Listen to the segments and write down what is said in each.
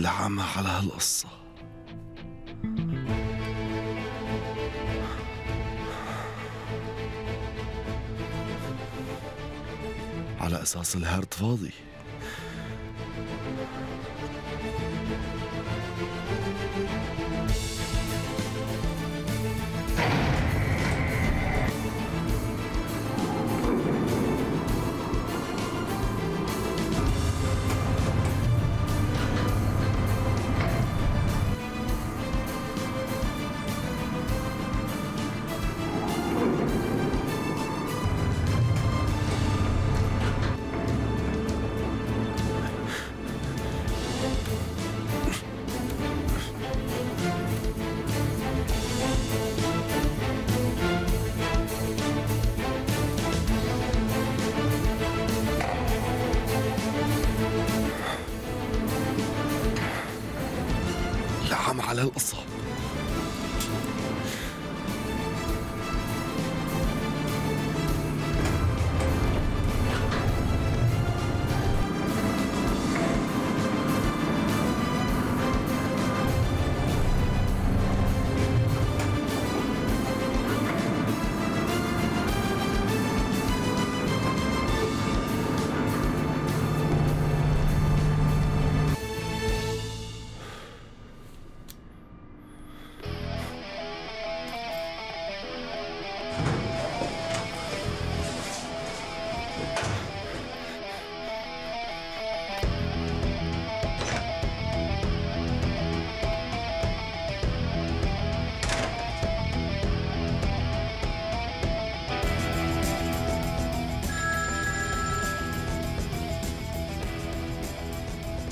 لعمى على هالقصة. على أساس الهارد فاضي. على القصة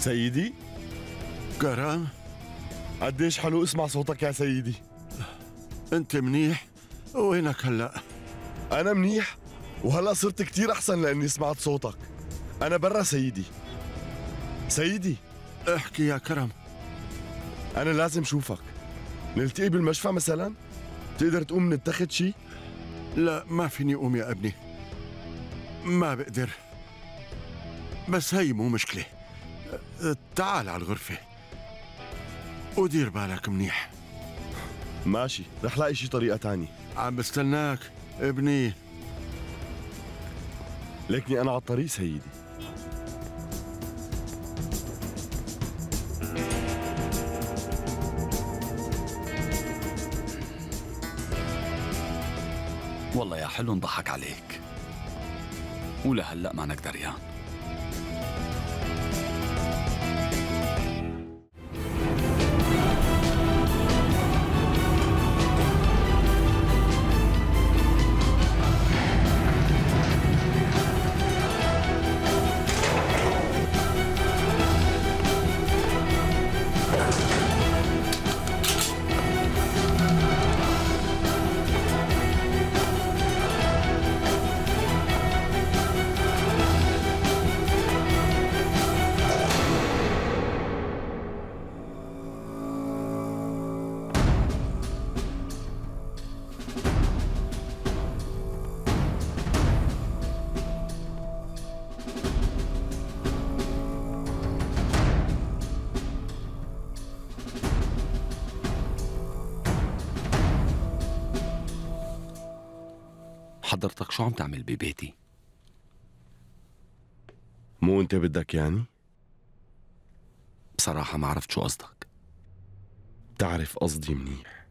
سيدي. كرم قديش حلو اسمع صوتك يا سيدي. أنت منيح؟ وينك هلأ؟ أنا منيح وهلأ صرت كتير أحسن لأني سمعت صوتك. أنا برا سيدي. سيدي. احكي يا كرم. أنا لازم شوفك. نلتقي بالمشفى مثلا؟ تقدر تقوم نتخذ شي؟ لا ما فيني أقوم يا ابني. ما بقدر. بس هي مو مشكلة. آه، تعال على الغرفة. ودير بالك منيح. ماشي رح لاقي شي طريقة تانية. عم بستناك ابني. لكني أنا على الطريق سيدي. والله يا حلو انضحك عليك. ولهلأ مانك دريان حضرتك شو عم تعمل ببيتي؟ مو أنت بدك يعني؟ بصراحة ما عرفت شو قصدك بتعرف قصدي منيح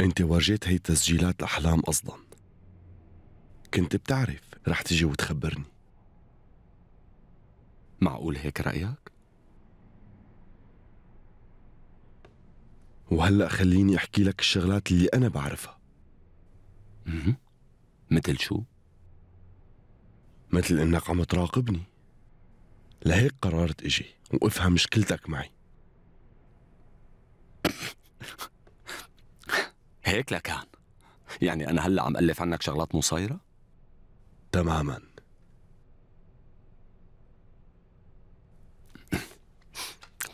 انت ورجيت هي تسجيلات الاحلام أصلا كنت بتعرف رح تجي وتخبرني معقول هيك رأيك؟ وهلأ خليني أحكي لك الشغلات اللي أنا بعرفها. مثل شو؟ مثل إنك عم تراقبني لهيك قررت إجي وافهم مشكلتك معي هيك لكان يعني أنا هلأ عم ألف عنك شغلات مصايرة؟ تماما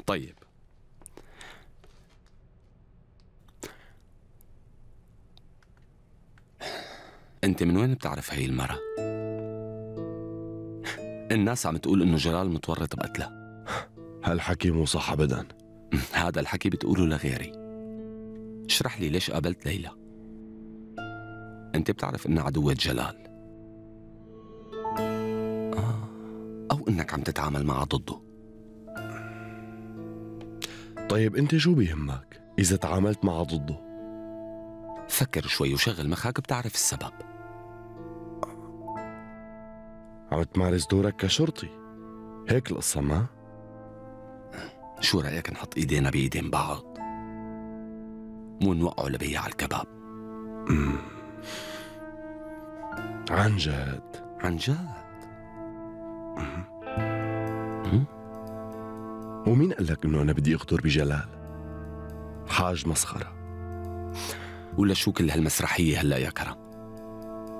طيب أنت من وين بتعرف هي المرة؟ الناس عم تقول إنه جلال متورط بقتلها هالحكي مو صح ابدا. هذا الحكي بتقوله لغيري. اشرح لي ليش قابلت ليلى. أنت بتعرف إنها عدوة جلال. آه. أو إنك عم تتعامل معها ضده. طيب أنت شو بيهمك؟ إذا تعاملت معه ضده. فكر شوي وشغل مخك بتعرف السبب. عم تمارس دورك كشرطي. هيك القصة ما؟ شو رأيك نحط إيدينا بإيدين بعض؟ ونوقعوا لبياع الكباب. عن جد. عن جد؟ ومين قال لك إنه أنا بدي أغدر بجلال؟ حاج مسخرة. ولا شو كل هالمسرحية هلا يا كرم؟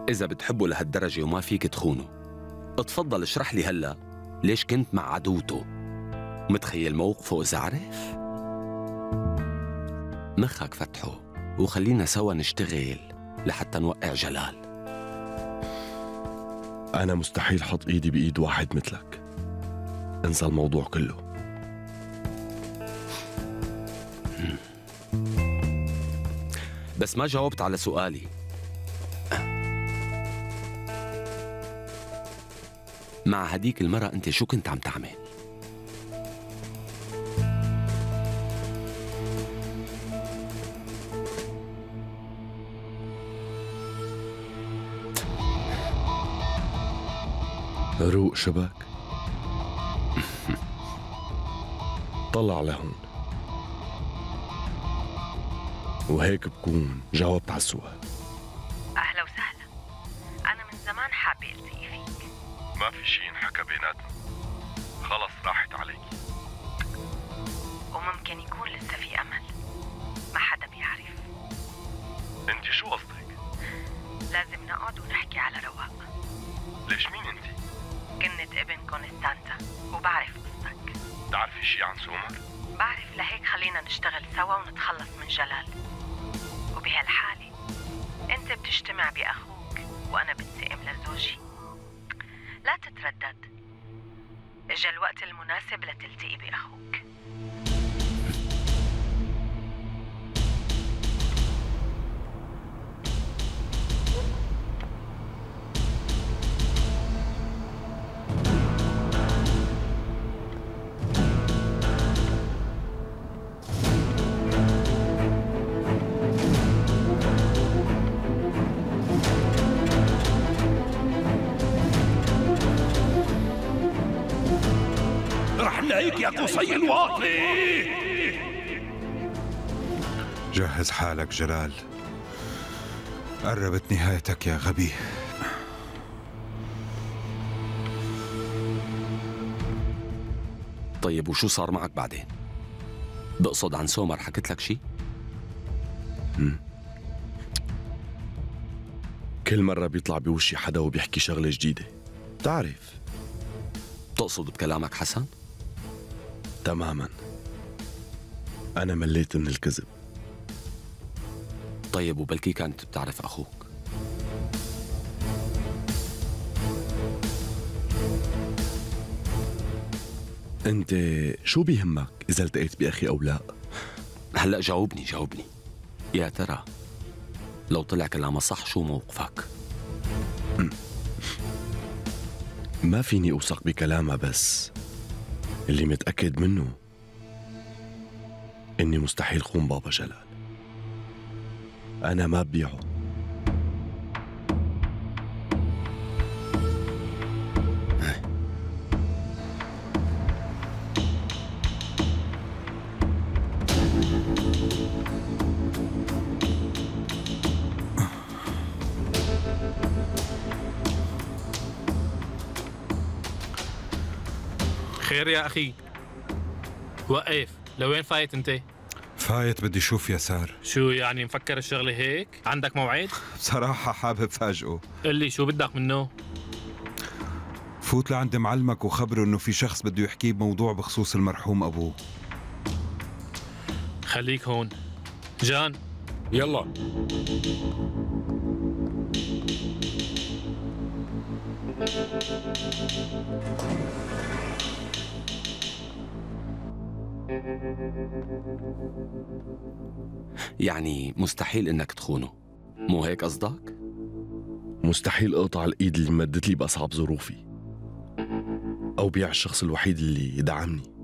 إذا بتحبه لهالدرجة وما فيك تخونه اتفضل اشرح لي هلا ليش كنت مع عدوته؟ متخيل موقفه إذا عرف؟ مخك فتحه وخلينا سوا نشتغل لحتى نوقع جلال. أنا مستحيل حط إيدي بإيد واحد مثلك. انسى الموضوع كله. بس ما جاوبت على سؤالي. مع هديك المرة أنت شو كنت عم تعمل؟ روق شبك طلع لهون. وهيك بكون جاوبت على السؤال. جلال. وبهالحالة أنت بتجتمع بأخوك وأنا بنتقم لزوجي. لا تتردد. إجا الوقت المناسب لتلتقي بأخوك. حالك جلال. قربت نهايتك يا غبي. طيب وشو صار معك بعدين؟ بقصد عن سومر حكيت لك شي؟ كل مرة بيطلع بوشي حدا وبيحكي شغلة جديدة. بتعرف. تقصد بكلامك حسن؟ تماما. أنا مليت من الكذب. طيب وبلكي كانت بتعرف أخوك أنت شو بيهمك إذا التقيت بأخي أو لا؟ هلأ جاوبني جاوبني يا ترى لو طلع كلامها صح شو موقفك؟ ما فيني أوثق بكلامها بس اللي متأكد منه إني مستحيل خون بابا جلال أنا ما ببيعه. خير يا أخي. وقف. لوين فايت أنت؟ فايت بدي شوف يسار شو يعني مفكر الشغلة هيك؟ عندك موعد؟ بصراحة حابب فاجئه قل لي شو بدك منه؟ فوت لعند معلمك وخبره إنه في شخص بده يحكيه بموضوع بخصوص المرحوم أبوه خليك هون جان يلا يعني مستحيل إنك تخونه. مو هيك قصدك؟ مستحيل أقطع الإيد اللي مدت لي بأصعب ظروفي. أو بيع الشخص الوحيد اللي دعمني.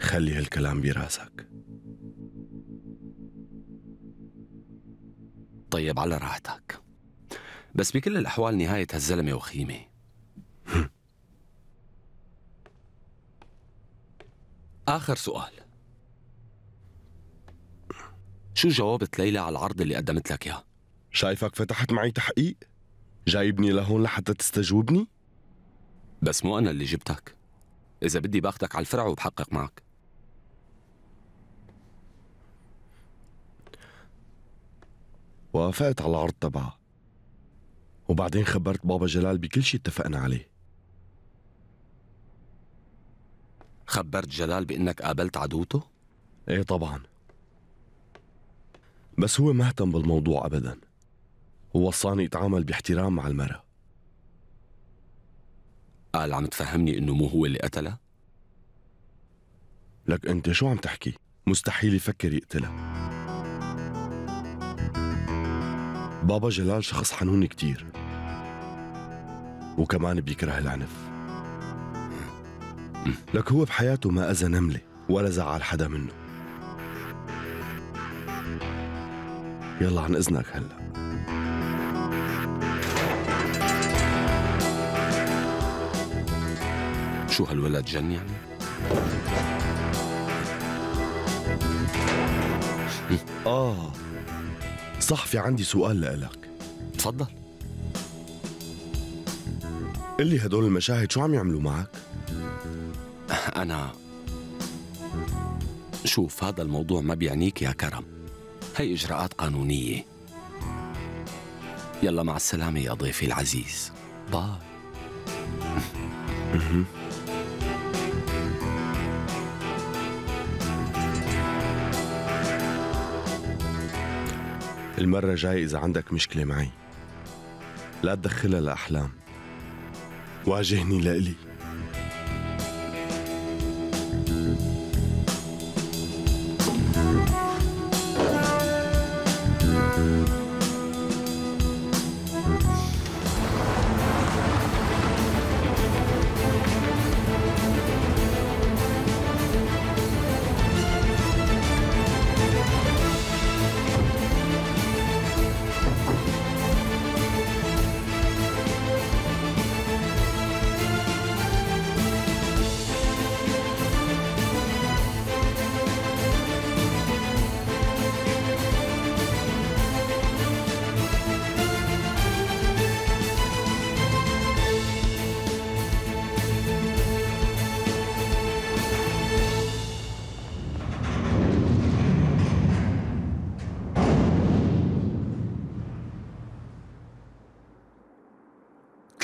خلي هالكلام براسك. طيب على راحتك. بس بكل الأحوال نهاية هالزلمة وخيمة. آخر سؤال. شو جاوبت ليلى على العرض اللي قدمت لك إياه؟ شايفك فتحت معي تحقيق؟ جايبني لهون لحتى تستجوبني؟ بس مو أنا اللي جبتك. إذا بدي باخدك على الفرع وبحقق معك. وافقت على العرض تبعها وبعدين خبرت بابا جلال بكل شيء اتفقنا عليه. خبرت جلال بإنك قابلت عدوته؟ إيه طبعا. بس هو ما اهتم بالموضوع ابدا. ووصاني اتعامل باحترام مع المرأة. قال عم تفهمني إنه مو هو اللي قتلها؟ لك أنت شو عم تحكي؟ مستحيل يفكر يقتلها. بابا جلال شخص حنون كتير. وكمان بيكره العنف. لك هو بحياته ما أذى نملة ولا زعل حدا منه. يلا عن إذنك هلأ. شو هالولد جن يعني؟ آه. صح في عندي سؤال لإلك. تفضل. قل لي هدول المشاهد شو عم يعملوا معك؟ أنا. شوف هذا الموضوع ما بيعنيك يا كرم. هي إجراءات قانونية. يلا مع السلامة يا ضيفي العزيز. باي. المرة الجاي إذا عندك مشكلة معي لا تدخلها لأحلام. واجهني لإلي.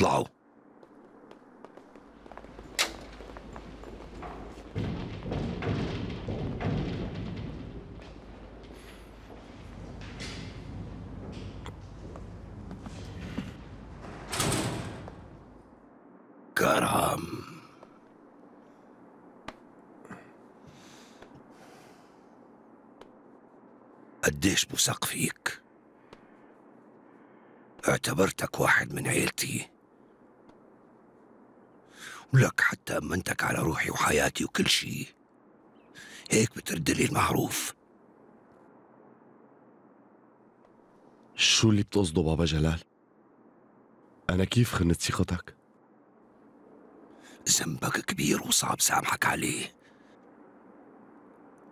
اطلعوا كرم قديش بثق فيك؟ اعتبرتك واحد من عيلتي. ولك حتى أمنتك على روحي وحياتي وكل شي هيك بترد لي المعروف شو اللي بتقصده بابا جلال؟ أنا كيف خنت ثقتك؟ ذنبك كبير وصعب سامحك عليه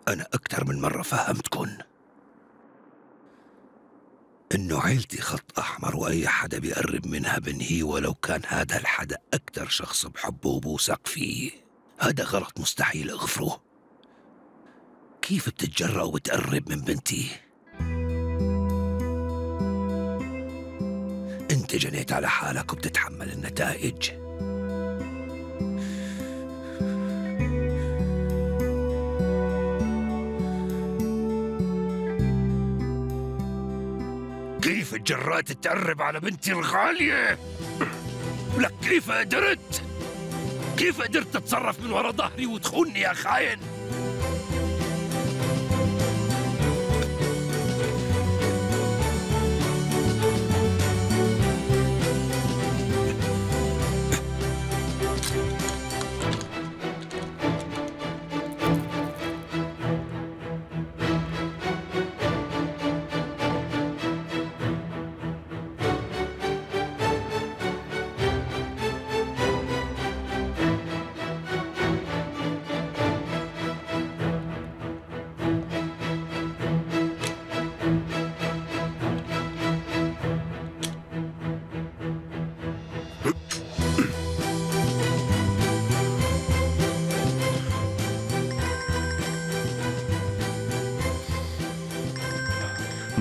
أنا أكثر من مرة فهمتكن إنه عيلتي خط أحمر وأي حدا بيقرب منها بنهي ولو كان هذا الحدا أكثر شخص بحبه وبوثق فيه. هذا غلط مستحيل أغفره. كيف بتتجرأ وبتقرب من بنتي؟ أنت جنيت على حالك وبتتحمل النتائج. كيف تجرأت تقرب على بنتي الغالية؟ لك كيف قدرت؟ كيف قدرت تتصرف من ورا ظهري وتخونني يا خاين؟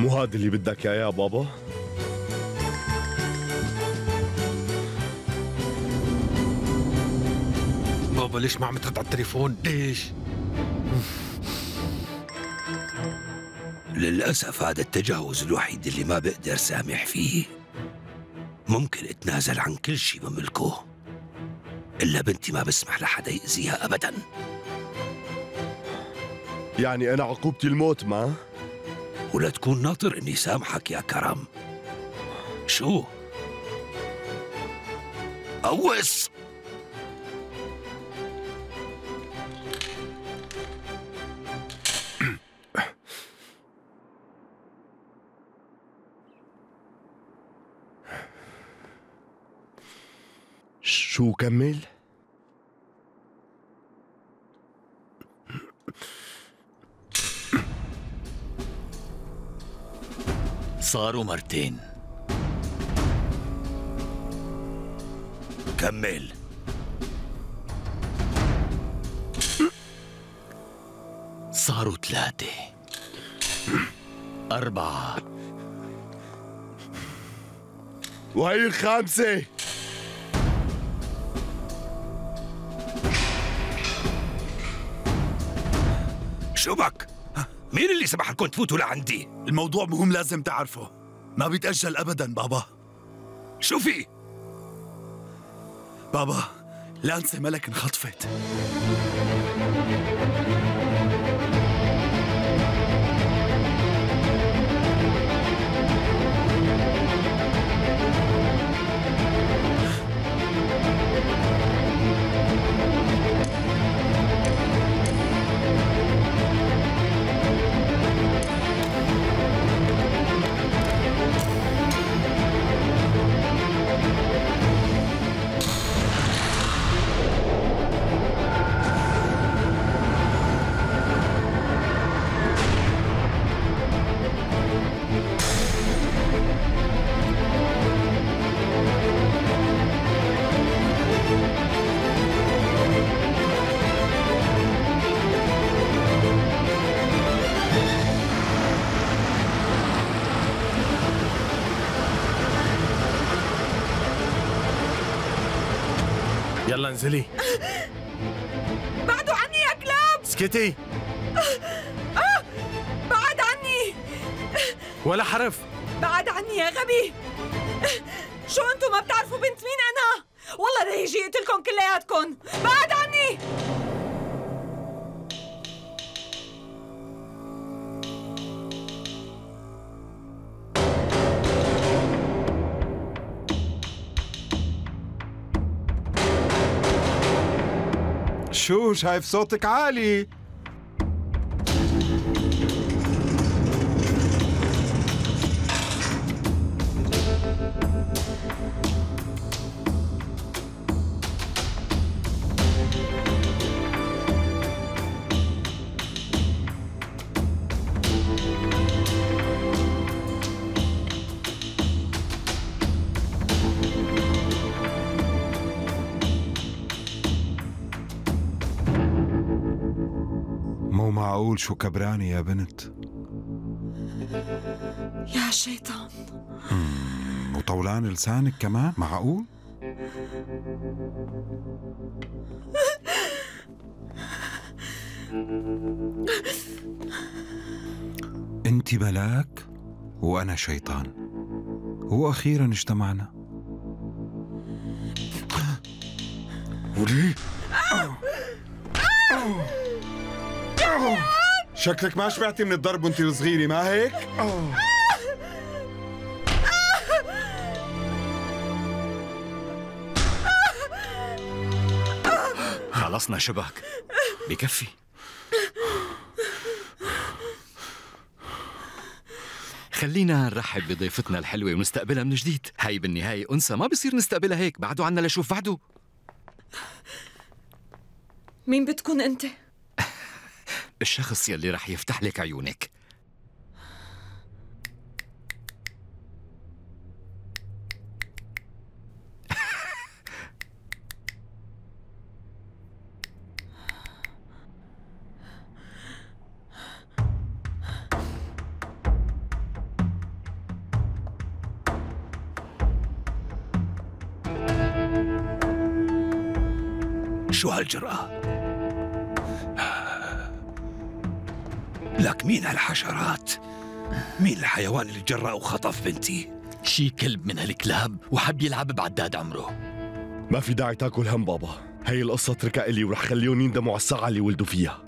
مو هذا اللي بدك إياه يا بابا. بابا ليش ما عم ترد على التليفون؟ ليش؟ للأسف هذا التجاوز الوحيد اللي ما بقدر سامح فيه. ممكن أتنازل عن كل شيء بملكه. إلا بنتي ما بسمح لحدا يأذيها أبدا. يعني أنا عقوبتي الموت ما؟ ولا تكون ناطر إني سامحك يا كرم. شو؟ قوس شو كمل؟ صاروا مرتين. كمل. صاروا ثلاثة. أربعة. وهي الخامسة. شو بك؟ مين اللي سمح لكم تفوتوا لعندي؟ الموضوع مهم لازم تعرفه ما بيتأجل أبدا بابا شو في؟ بابا لانسة ملك انخطفت يلا انزلي. بعدوا عني يا كلاب. اسكتي. بعد عني. ولا حرف. بعد عني يا غبي. شو أنتم ما بتعرفوا بنت مين أنا؟ والله رح يجي يقتلكم كلياتكم. بعد شو شايف صوتك عالي؟ معقول شو كبراني يا بنت؟ يا شيطان. وطولان لسانك كمان؟ معقول؟ انت ملاك وأنا شيطان. وأخيرا اجتمعنا. وليه؟ شكلك ما شبعتي من الضرب وانت صغيرة ما هيك؟ خلصنا شبك بكفي. خلينا نرحب بضيفتنا الحلوة ونستقبلها من جديد. هاي بالنهاية أنثى ما بصير نستقبلها هيك بعده عنا لشوف بعده مين بتكون أنت؟ الشخص يلي رح يفتح لك عيونك شو هالجرأة؟ لك مين هالحشرات؟ مين الحيوان اللي جرأ وخطف بنتي؟ شي كلب من هالكلاب وحب يلعب بعداد عمره. ما في داعي تاكل هم بابا. هي القصة اتركها إلي ورح خليهم يندموا على الساعة اللي ولدوا فيها.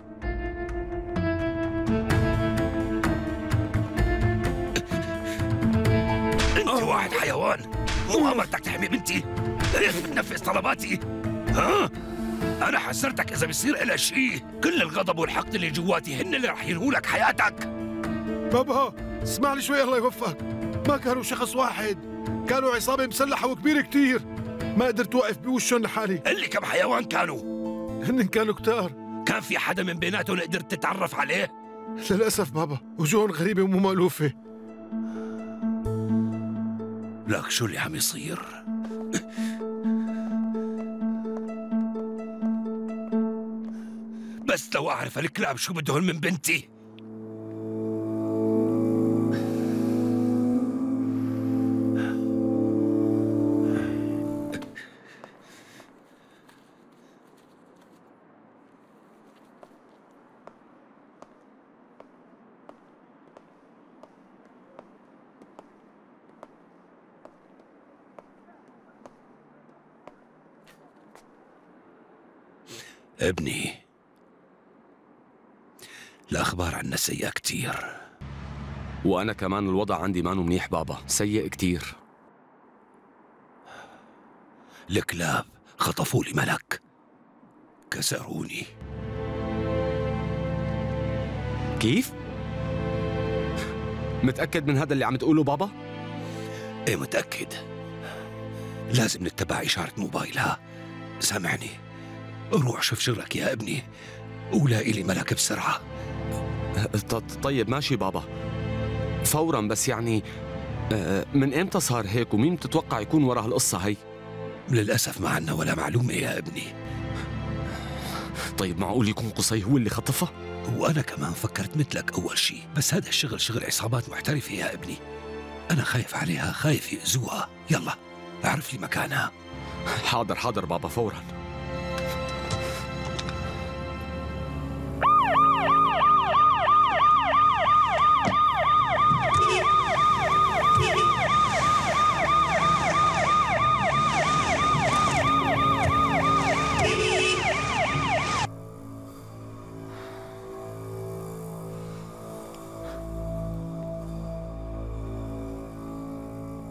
انت واحد حيوان. مو امرتك تحمي بنتي. ليش بتنفذ طلباتي. ها؟ أنا حذرتك إذا بيصير إلها شيء. كل الغضب والحقد اللي جواتي هن اللي رح ينهولك حياتك. بابا اسمعني شوي الله يوفقك. ما كانوا شخص واحد. كانوا عصابة مسلحة وكبيرة كتير. ما قدرت أوقف بوشهم لحالي. اللي كم حيوان كانوا؟ هن كانوا كتار. كان في حدا من بيناتهم قدرت تتعرف عليه؟ للأسف بابا وجوههم غريبة ومو مألوفة. لك شو اللي عم يصير؟ بس لو أعرف الكلاب شو بدهم من بنتي. ابني الأخبار عنا سيئة كتير. وأنا كمان الوضع عندي مانو منيح بابا. سيء كتير. الكلاب خطفوا لي ملك. كسروني. كيف؟ متأكد من هذا اللي عم تقوله بابا؟ إيه متأكد. لازم نتبع إشارة موبايلها سامعني. روح شوف شغلك يا ابني. ولاقي لي ملك بسرعة. طيب ماشي بابا. فورا بس يعني آه، من إمتى صار هيك؟ ومين بتتوقع يكون ورا هالقصة هي؟ للأسف ما عنا ولا معلومة يا ابني. طيب معقول يكون قصي هو اللي خطفها؟ وأنا كمان فكرت مثلك أول شيء. بس هذا الشغل شغل عصابات محترفة يا ابني. أنا خايف عليها خايف يأذوها. يلا اعرف لي مكانها. حاضر حاضر بابا فورا.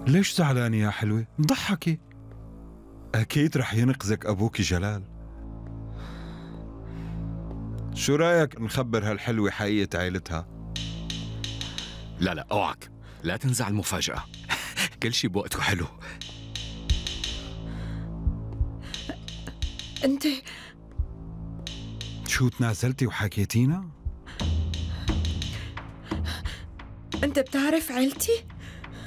ليش زعلانة يا حلوة؟ ضحكي أكيد رح ينقذك أبوك جلال شو رأيك نخبر هالحلوة حقيقة عيلتها؟ لا لا أوعك لا تنزع المفاجأة كل شي بوقته حلو أنت شو تنازلتي وحكيتينا؟ أنت بتعرف عيلتي؟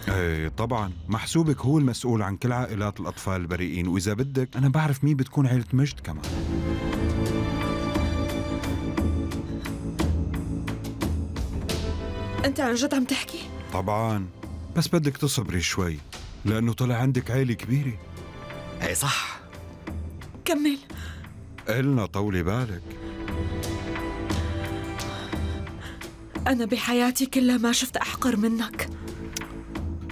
إيه طبعا. محسوبك هو المسؤول عن كل عائلات الأطفال البريئين وإذا بدك أنا بعرف مين بتكون عيلة مجد كمان. أنت عن جد عم تحكي؟ طبعا. بس بدك تصبري شوي لأنه طلع عندك عيلة كبيرة. إيه صح. كمل. إلنا طولي بالك. أنا بحياتي كلها ما شفت أحقر منك.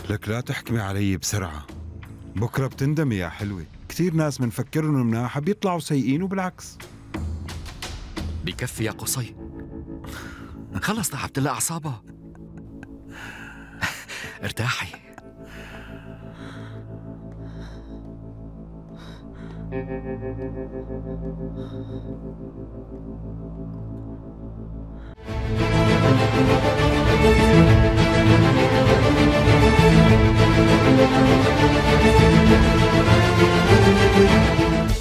لك لا تحكمي علي بسرعة. بكرة بتندمي يا حلوة. كثير ناس منفكرهم مناح بيطلعوا سيئين وبالعكس. بكفي يا قصي. خلص تعبت لها أعصابها. ارتاحي. うん。